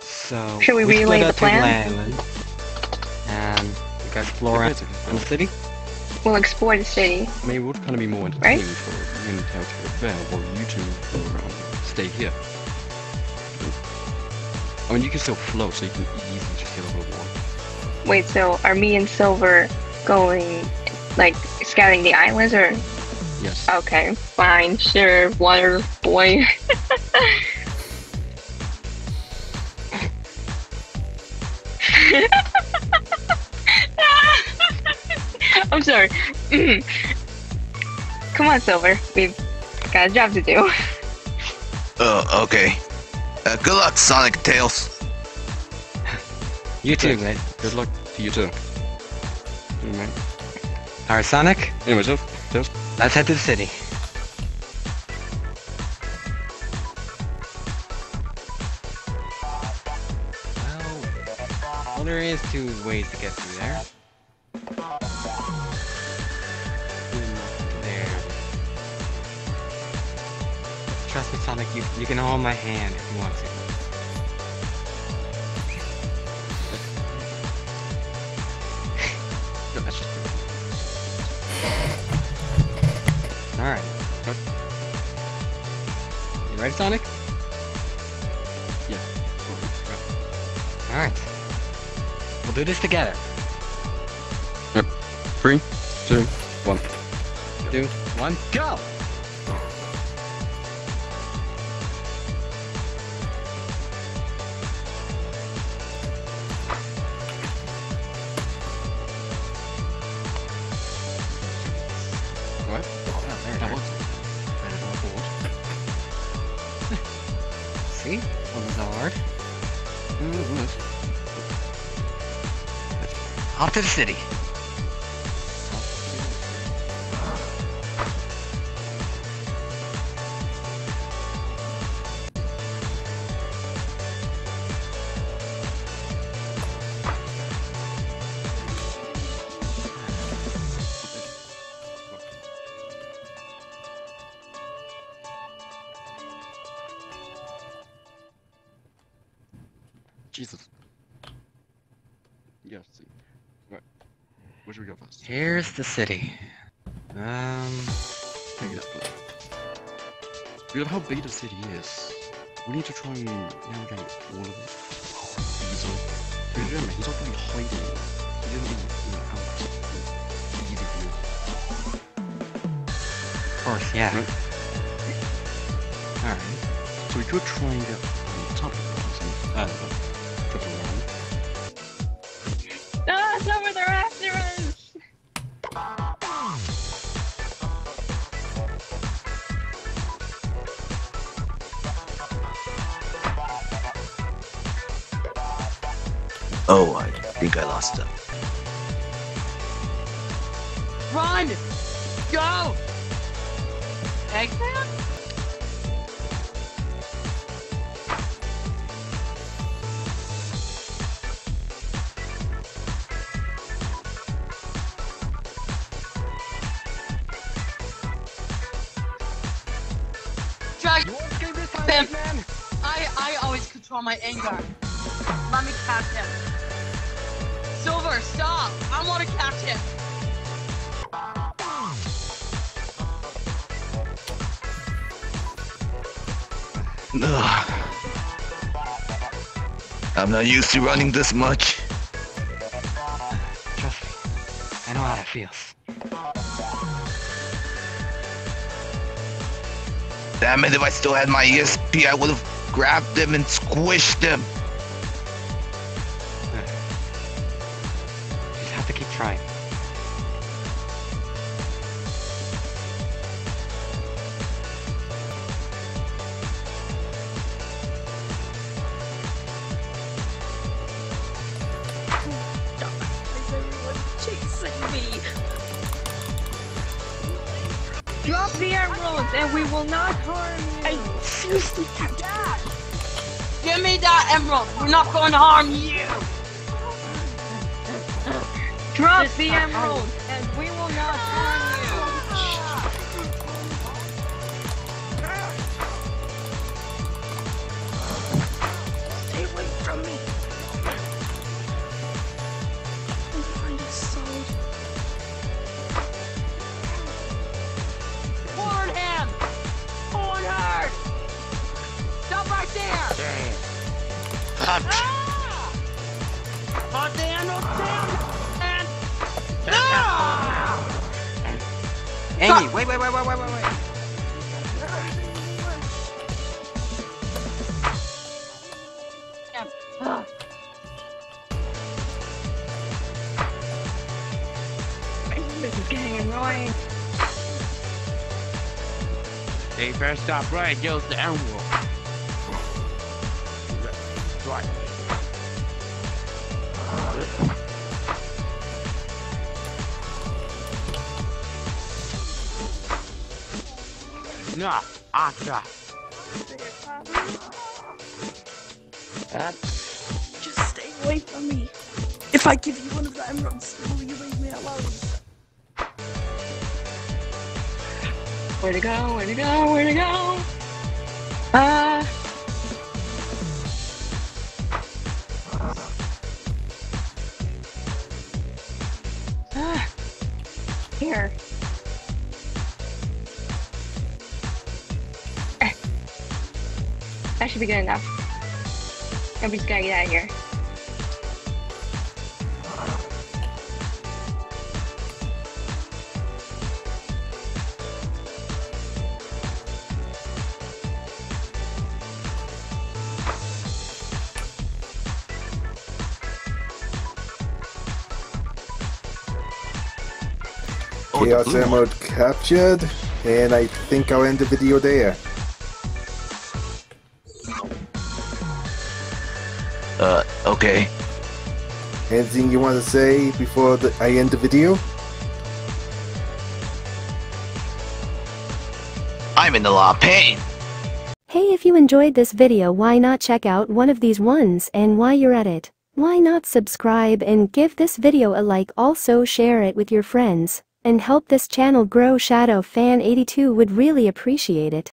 So Should we relay split the up to plan? Island, and we go explore around the city. We'll explore the city. Maybe it would kind of be more Right? entertaining for me and Tao to go there, while you two go around and stay here. I mean, you can still float, so you can easily just get over the wall. Wait, so are me and Silver going, like, scouting the islands, or Yes. okay, fine, sure, water boy. I'm sorry. Come on, Silver. We've got a job to do. Oh, okay. Uh, good luck, Sonic Tails. You too, Thanks. mate. Good luck to you too. Anyway, Alright, Sonic. anyway so, Tails. Let's head to the city. Well, well, there is two ways to get through there. There. Trust me, Sonic. You you can hold my hand if you want to. No, that's just All right. You ready, Sonic? yeah. All right. We'll do this together. Yep. Three, two, one. Two, one, go! What? Wasn't. Mm, was. Off to the city. Jesus. Yes. see. Right. Where should we go first? Here's the city. Um, Maybe this place. Of how big the city is, we need to try and navigate all of it easily. Because remember, he's not going to be hiding. He's going to be you know, out. Easy for you. of course, yeah. Right. Alright. So we could try and get on top of the mountain. Uh, flip around. Ah, Silver, they're after us! Oh, I think I lost him. Run! Go! Eggman? Drag Pimp. I I always control my anger. Let me catch him. Silver, stop! I want to catch him. Ugh. I'm not used to running this much. Trust me. I know how that feels. Damn it, if I still had my ESP, I would have grabbed him and squished him. Just have to keep trying. Drop the emeralds and we will not harm you! Seriously, Dad! Give me that emerald! We're not going to harm you! Drop the emeralds and we will not me. Wait, wait, wait, wait, wait, wait, wait. This is getting annoying. Hey, first stop right, goes the animal. Right. Nah, ah, nah. Just stay away from me. If I give you one of the emeralds, will you leave me alone? Where to go? Where to go? Where to go? Uh. Ah. Here. Should be good enough. Nobody's gonna get out of here. Oh, Chaos blue. Emerald captured, and I think I'll end the video there. Uh, okay. Anything you want to say before the, I end the video? I'm in a lot of pain. Hey if you enjoyed this video why not check out one of these ones and while you're at it, why not subscribe and give this video a like also share it with your friends, and help this channel grow Shadow Fan 82 would really appreciate it.